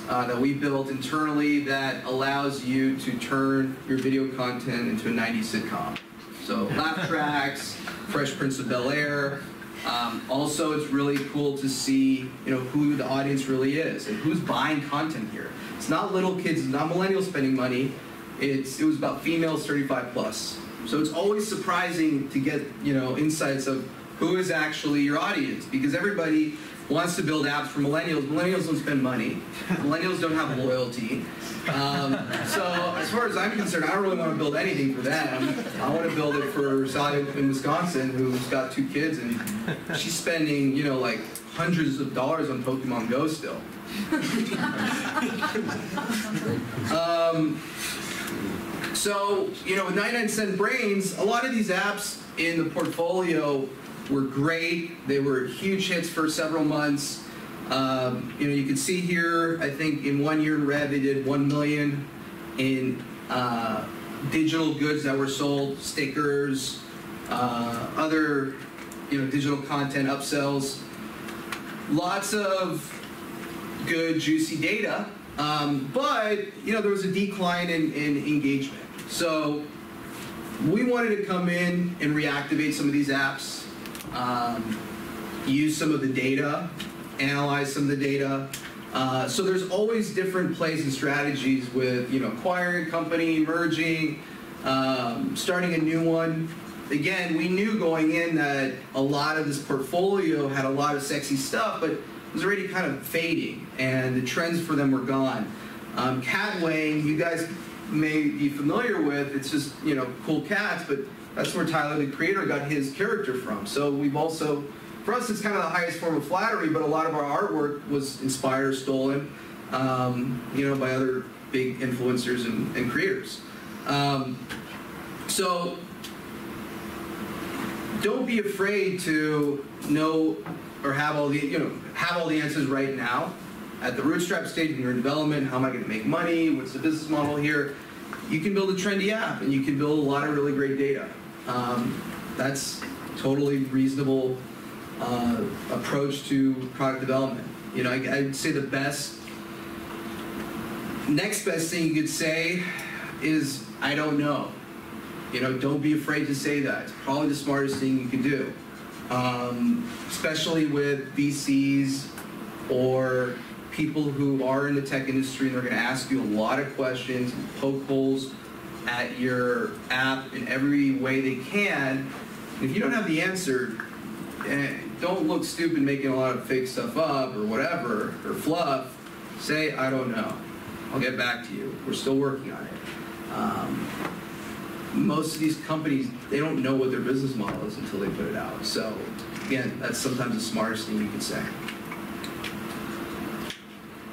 uh, that we built internally that allows you to turn your video content into a 90s sitcom. So laugh tracks, Fresh Prince of Bel Air. Um, also, it's really cool to see you know who the audience really is and who's buying content here. It's not little kids, it's not millennials spending money. It's it was about females 35 plus. So it's always surprising to get you know insights of who is actually your audience because everybody wants to build apps for millennials. Millennials don't spend money. Millennials don't have loyalty. Um, so as far as I'm concerned, I don't really want to build anything for them. I want to build it for Sally in Wisconsin, who's got two kids, and she's spending, you know, like hundreds of dollars on Pokemon Go still. um, so, you know, with 99 Cent Brains, a lot of these apps in the portfolio were great. They were huge hits for several months. Um, you know, you can see here, I think in one year in red, they did 1 million in uh, digital goods that were sold, stickers, uh, other, you know, digital content upsells. Lots of good, juicy data. Um, but, you know, there was a decline in, in engagement. So we wanted to come in and reactivate some of these apps um, use some of the data, analyze some of the data. Uh, so there's always different plays and strategies with you know acquiring a company, merging, um, starting a new one. Again, we knew going in that a lot of this portfolio had a lot of sexy stuff, but it was already kind of fading, and the trends for them were gone. Um, cat you guys may be familiar with. It's just you know cool cats, but that's where Tyler, the creator, got his character from. So we've also, for us, it's kind of the highest form of flattery, but a lot of our artwork was inspired, stolen, um, you know, by other big influencers and, and creators. Um, so don't be afraid to know or have all the, you know, have all the answers right now. At the bootstrap stage in your development, how am I going to make money? What's the business model here? You can build a trendy app and you can build a lot of really great data. Um, that's totally reasonable uh, approach to product development. You know, I, I'd say the best, next best thing you could say is, I don't know. You know, don't be afraid to say that. It's probably the smartest thing you can do. Um, especially with VCs or people who are in the tech industry and they're going to ask you a lot of questions poke holes at your app in every way they can. If you don't have the answer, eh, don't look stupid making a lot of fake stuff up or whatever or fluff. Say, I don't know. I'll get back to you. We're still working on it. Um, most of these companies, they don't know what their business model is until they put it out. So, again, that's sometimes the smartest thing you can say.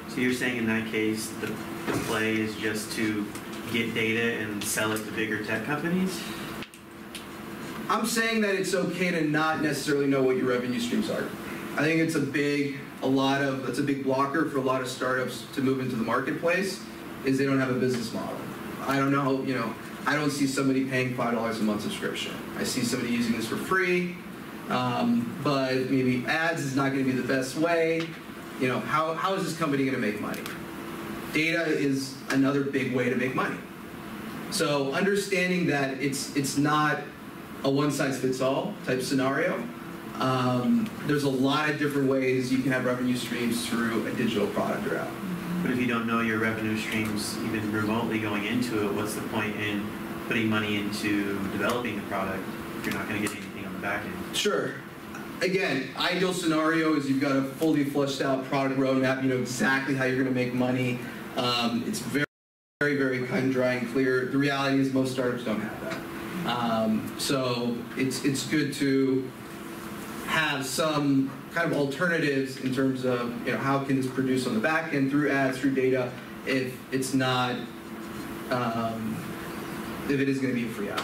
So you're saying in that case, the, the play is just to get data and sell it to bigger tech companies? I'm saying that it's okay to not necessarily know what your revenue streams are. I think it's a big, a lot of, it's a big blocker for a lot of startups to move into the marketplace, is they don't have a business model. I don't know, you know, I don't see somebody paying five dollars a month subscription. I see somebody using this for free, um, but maybe ads is not going to be the best way. You know, how, how is this company going to make money? Data is another big way to make money. So understanding that it's it's not a one size fits all type scenario. Um, there's a lot of different ways you can have revenue streams through a digital product or app. But if you don't know your revenue streams even remotely going into it, what's the point in putting money into developing the product if you're not going to get anything on the back end? Sure. Again, ideal scenario is you've got a fully fleshed out product roadmap. You know exactly how you're going to make money. Um, it's very, very, very cut and dry and clear. The reality is most startups don't have that. Um, so it's it's good to have some kind of alternatives in terms of you know how can this produce on the back end through ads through data if it's not um, if it is going to be a free app.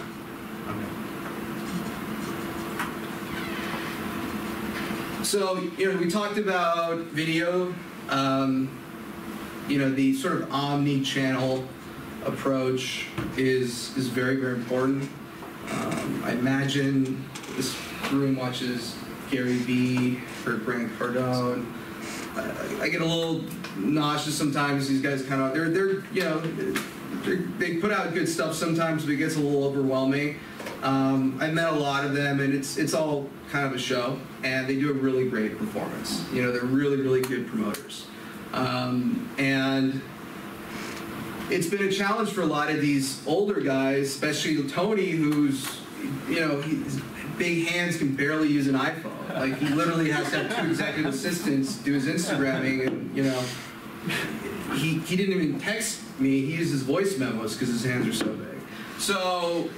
So, you know, we talked about video, um, you know, the sort of omni-channel approach is, is very, very important. Um, I imagine this room watches Gary Vee or Grant Cardone. I, I get a little nauseous sometimes. These guys kind of, they're, they're, you know, they're, they put out good stuff sometimes, but it gets a little overwhelming. Um, I met a lot of them, and it's it's all kind of a show, and they do a really great performance. You know, they're really really good promoters, um, and it's been a challenge for a lot of these older guys, especially Tony, who's you know his big hands can barely use an iPhone. Like he literally has to have two executive assistants do his Instagramming, and you know he he didn't even text me. He uses voice memos because his hands are so big. So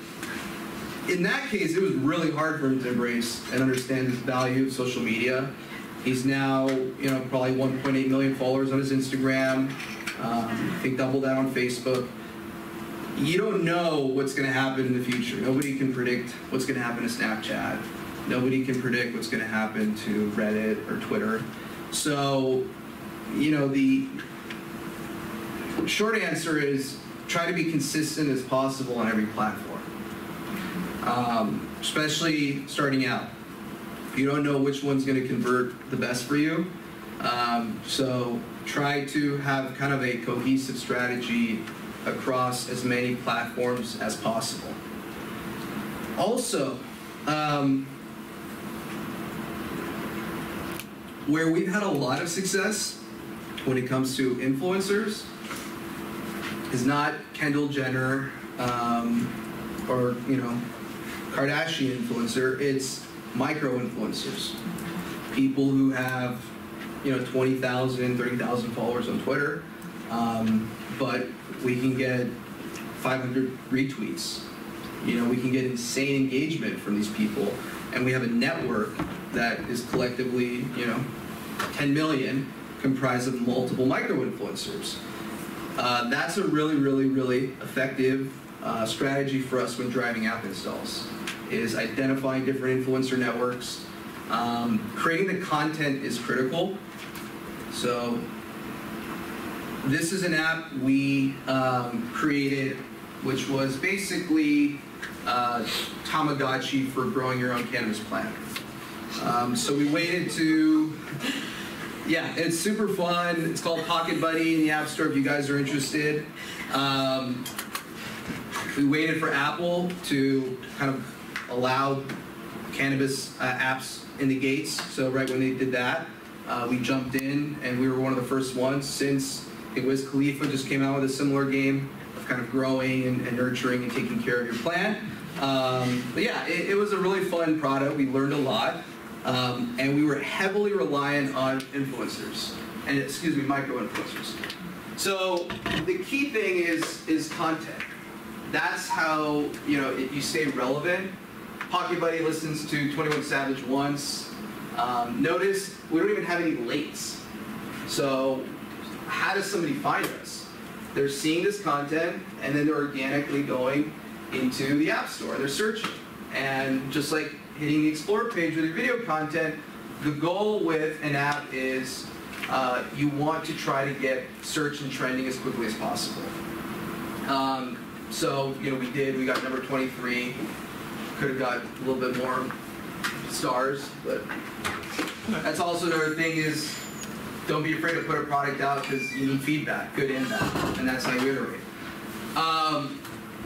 in that case, it was really hard for him to embrace and understand the value of social media. He's now, you know, probably 1.8 million followers on his Instagram. Um, I think double that on Facebook. You don't know what's going to happen in the future. Nobody can predict what's going to happen to Snapchat. Nobody can predict what's going to happen to Reddit or Twitter. So, you know, the short answer is try to be consistent as possible on every platform um, especially starting out. You don't know which one's going to convert the best for you. Um, so try to have kind of a cohesive strategy across as many platforms as possible. Also, um, where we've had a lot of success when it comes to influencers is not Kendall Jenner um, or, you know, Kardashian influencer, it's micro influencers. People who have, you know, 20,000, 30,000 followers on Twitter, um, but we can get 500 retweets. You know, we can get insane engagement from these people, and we have a network that is collectively, you know, 10 million comprised of multiple micro influencers. Uh, that's a really, really, really effective uh, strategy for us when driving app installs is identifying different influencer networks. Um, creating the content is critical. So this is an app we um, created, which was basically uh, Tamagotchi for growing your own cannabis plant. Um, so we waited to, yeah, it's super fun. It's called Pocket Buddy in the App Store if you guys are interested. Um, we waited for Apple to kind of allow cannabis uh, apps in the gates. So right when they did that, uh, we jumped in and we were one of the first ones since I think Wiz Khalifa just came out with a similar game of kind of growing and, and nurturing and taking care of your plant. Um, but yeah, it, it was a really fun product. We learned a lot. Um, and we were heavily reliant on influencers and excuse me, micro influencers. So the key thing is is content. That's how you know you stay relevant. Pocket Buddy listens to 21 Savage once. Um, notice we don't even have any lates. So how does somebody find us? They're seeing this content and then they're organically going into the App Store. They're searching. And just like hitting the Explore page with your video content, the goal with an app is uh, you want to try to get search and trending as quickly as possible. Um, so, you know, we did, we got number 23. Could have got a little bit more stars, but that's also another thing is don't be afraid to put a product out because you need feedback, good and bad, and that's how you iterate. Um,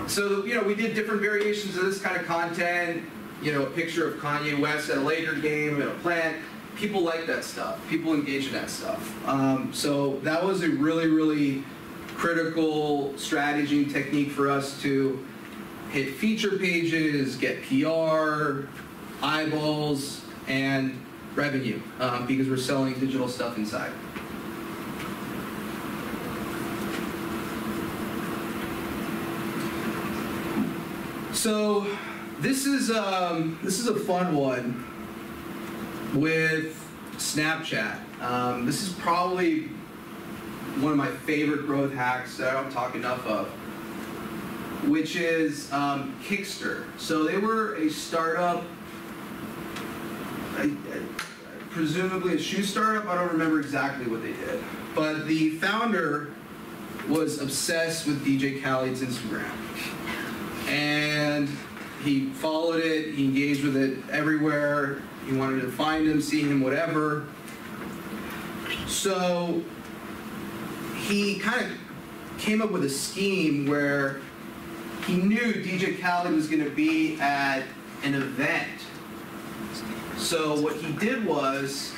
so, you know, we did different variations of this kind of content. You know, a picture of Kanye West at a Laker game at a plant. People like that stuff. People engage in that stuff. Um, so that was a really, really critical strategy and technique for us to hit feature pages, get PR, eyeballs, and revenue um, because we're selling digital stuff inside. So this is um, this is a fun one with Snapchat. Um, this is probably one of my favorite growth hacks that I don't talk enough of, which is um, Kickster. So they were a startup, I- I- presumably a shoe startup. I don't remember exactly what they did, but the founder was obsessed with DJ Khaled's Instagram and he followed it, he engaged with it everywhere. He wanted to find him, see him, whatever. So he kind of came up with a scheme where he knew DJ Khaled was going to be at an event. So what he did was,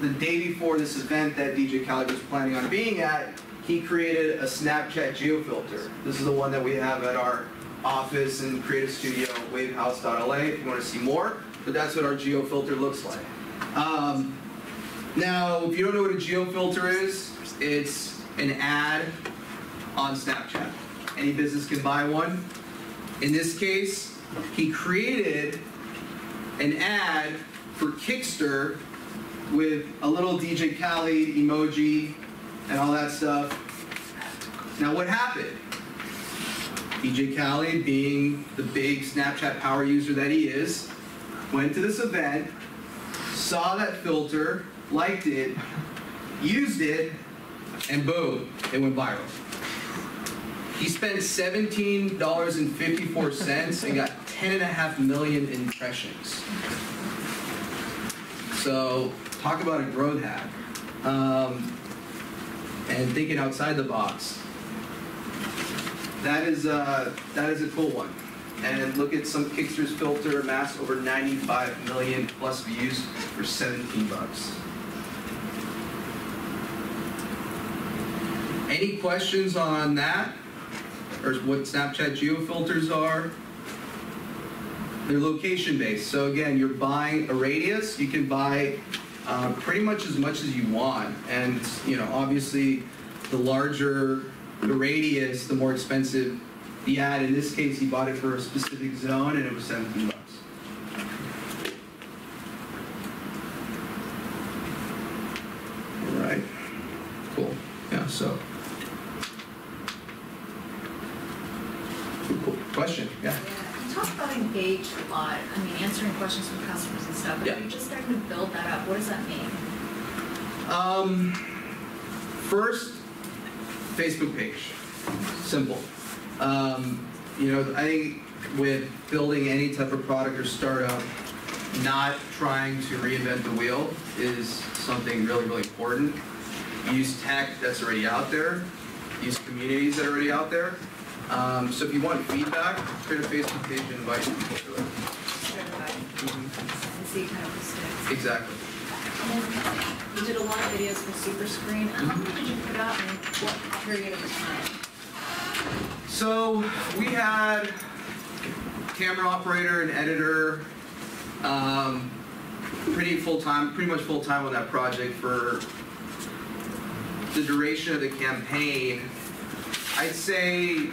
the day before this event that DJ Khaled was planning on being at, he created a Snapchat geofilter. This is the one that we have at our office and creative studio, wavehouse.la, if you want to see more. But that's what our geofilter looks like. Um, now, if you don't know what a geofilter is, it's an ad on Snapchat. Any business can buy one. In this case, he created an ad for Kickster with a little DJ Khaled emoji and all that stuff. Now, what happened? DJ Khaled, being the big Snapchat power user that he is, went to this event, saw that filter, liked it, used it, and boom, it went viral. He spent $17.54 and got 10.5 million impressions. So, talk about a growth hack. Um, and thinking outside the box. That is, uh, that is a cool one. And look at some Kickster's filter, amassed over 95 million plus views for 17 bucks. Any questions on that? Or what Snapchat geo filters are? They're location based. So again, you're buying a radius. You can buy uh, pretty much as much as you want. And you know, obviously, the larger the radius, the more expensive the ad. In this case, he bought it for a specific zone, and it was 17 bucks. All right. Cool. Yeah. So. Cool, cool. Question? Yeah. Yeah, you talk about engaged a lot, I mean, answering questions from customers and stuff, but Yeah. you're just starting to build that up, what does that mean? Um, first, Facebook page. Simple. Um, you know, I think with building any type of product or startup, not trying to reinvent the wheel is something really, really important. Use tech that's already out there. Use communities that are already out there. Um, so if you want feedback, create a Facebook page and invite people to it. And see kind of the sticks. Exactly. And then you did a lot of videos for Super Screen. How many did you put out in what period of time? So we had camera operator and editor, um, pretty full time, pretty much full time on that project for the duration of the campaign. I'd say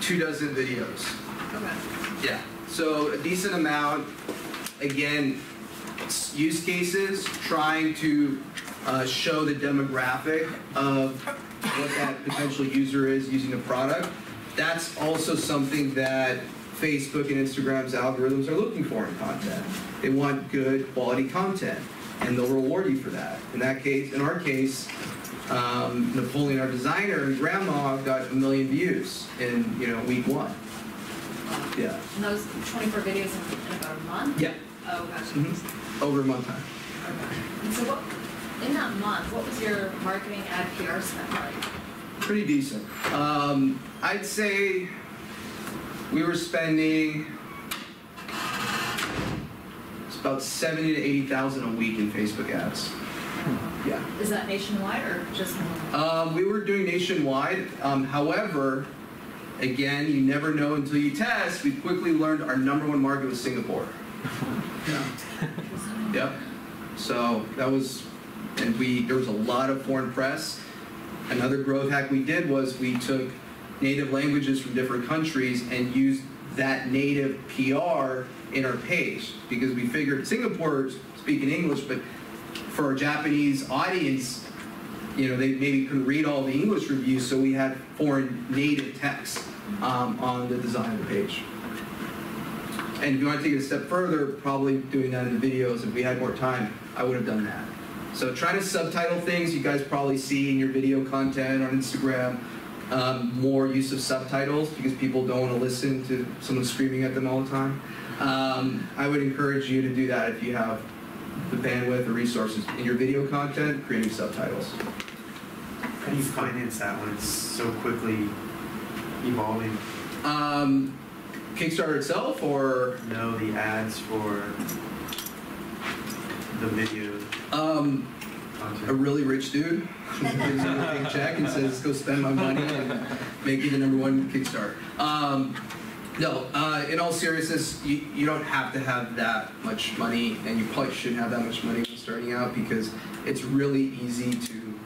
two dozen videos. Okay. Yeah. So a decent amount. Again, use cases trying to uh, show the demographic of what that potential user is using the product. That's also something that Facebook and Instagram's algorithms are looking for in content. They want good quality content, and they'll reward you for that. In that case, in our case, um, Napoleon, our designer, and Grandma got a million views in you know week one. Yeah. And those 24 videos in, in about a month? Yeah. Oh, gotcha. Mhm. Over a month time. Okay. And so what, in that month, what was your marketing ad PR spend like? Pretty decent. Um, I'd say we were spending it's about seventy to eighty thousand a week in Facebook ads. Yeah. Is that nationwide or just? Um, we were doing nationwide. Um, however, again, you never know until you test. We quickly learned our number one market was Singapore. Yep. So that was, and we there was a lot of foreign press. Another growth hack we did was we took native languages from different countries and used that native PR in our page because we figured Singapore's speaking English, but for our Japanese audience, you know, they maybe couldn't read all the English reviews, so we had foreign native text um, on the design of the page. And if you want to take it a step further, probably doing that in the videos, if we had more time, I would have done that. So trying to subtitle things, you guys probably see in your video content on Instagram, um, more use of subtitles because people don't want to listen to someone screaming at them all the time. Um, I would encourage you to do that if you have the bandwidth or resources in your video content, creating subtitles. How do you finance that when it's so quickly evolving? Um, Kickstarter itself, or no? the ads for the video um, a really rich dude gives you a big check and says, "Go spend my money and make you the number one Kickstarter." Um, no, uh, in all seriousness, you, you don't have to have that much money, and you probably shouldn't have that much money when starting out because it's really easy to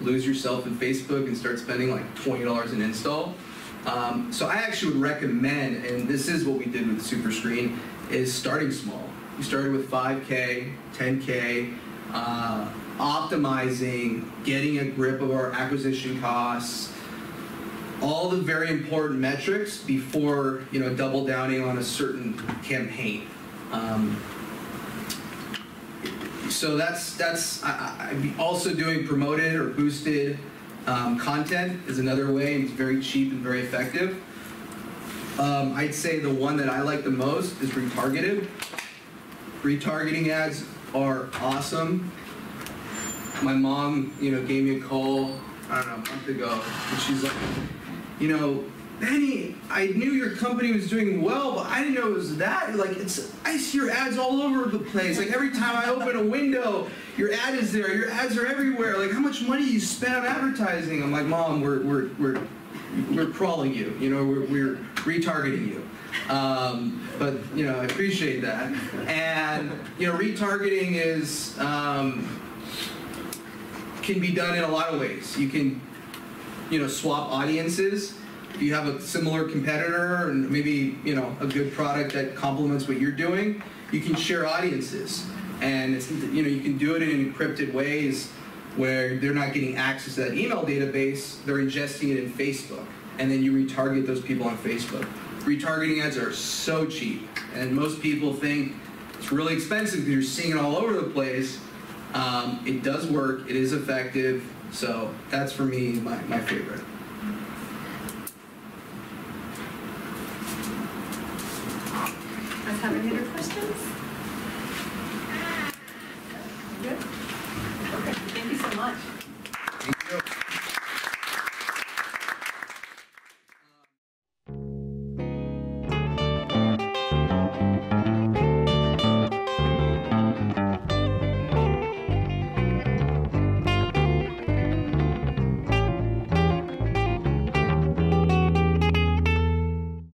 lose yourself in Facebook and start spending like twenty dollars an install. Um, so I actually would recommend, and this is what we did with Super Screen, is starting small. We started with 5K, 10K, uh, optimizing, getting a grip of our acquisition costs, all the very important metrics before you know double downing on a certain campaign. Um, so that's that's I, I- also doing promoted or boosted um, content is another way, and it's very cheap and very effective. Um, I'd say the one that I like the most is retargeted. Retargeting ads are awesome. My mom, you know, gave me a call, I don't know, a month ago, and she's like, you know, Benny, I knew your company was doing well, but I didn't know it was that. Like, it's I see your ads all over the place. Like every time I open a window, your ad is there. Your ads are everywhere. Like, how much money you spend on advertising? I'm like, Mom, we're we're we're we're crawling you. You know, we're we're retargeting you. Um, but you know, I appreciate that. And you know, retargeting is um, can be done in a lot of ways. You can you know swap audiences if you have a similar competitor and maybe you know a good product that complements what you're doing you can share audiences. And it's you know you can do it in encrypted ways where they're not getting access to that email database they're ingesting it in facebook. And then you retarget those people on facebook. Retargeting ads are so cheap. And most people think it's really expensive because you're seeing it all over the place. Um, it does work. It is effective. So that's for me my, my favorite Have any other questions?